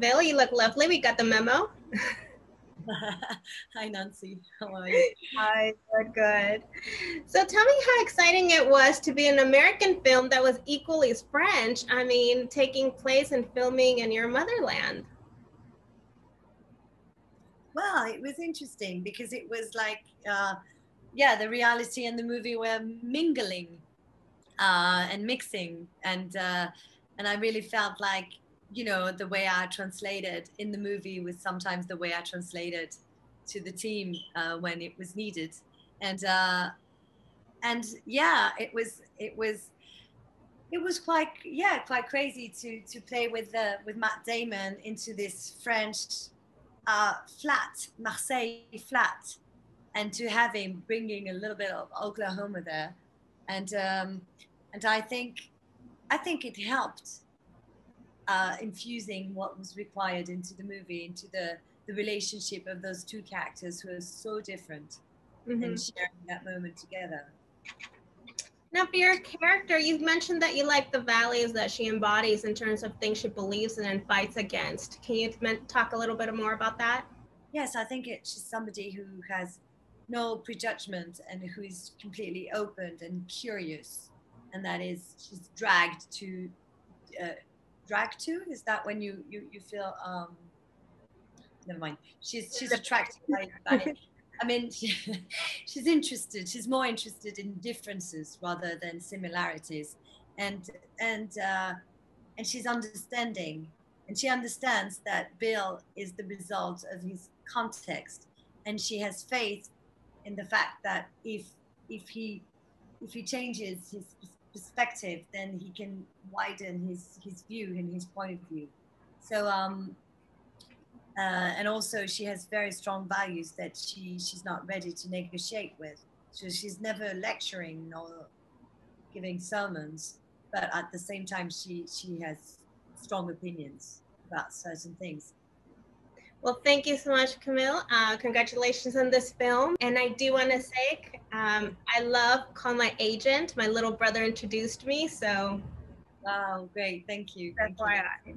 look lovely. We got the memo. Hi, Nancy. How are you? Hi, good, good. So tell me how exciting it was to be an American film that was equally French. I mean, taking place and filming in your motherland. Well, it was interesting because it was like, uh, yeah, the reality and the movie were mingling uh, and mixing, and uh, and I really felt like you know the way I translated in the movie was sometimes the way I translated to the team uh, when it was needed, and uh, and yeah, it was it was it was quite yeah quite crazy to to play with uh, with Matt Damon into this French uh, flat Marseille flat, and to have him bringing a little bit of Oklahoma there, and um, and I think I think it helped uh, infusing what was required into the movie, into the, the relationship of those two characters who are so different mm-hmm. and sharing that moment together. Now, for your character, you've mentioned that you like the values that she embodies in terms of things she believes in and fights against. Can you talk a little bit more about that? Yes, I think it, she's somebody who has no prejudgment and who is completely open and curious. And that is, she's dragged to uh, drag to? Is that when you you you feel um never mind. She's she's attracted by, by. I mean, she, she's interested. She's more interested in differences rather than similarities, and and uh, and she's understanding, and she understands that Bill is the result of his context, and she has faith in the fact that if if he if he changes his perspective, then he can widen his his view and his point of view. So um, uh, and also she has very strong values that she she's not ready to negotiate with. So she's never lecturing or giving sermons, but at the same time she she has strong opinions about certain things. Well, thank you so much, Camille. Uh, congratulations on this film. And I do want to say, um, I love Call My Agent. My little brother introduced me, so. Wow, great. Thank you. That's thank why you. I.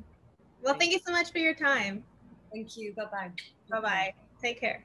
Well, thank you so much for your time. Thank you. Bye bye. Bye bye. Take care.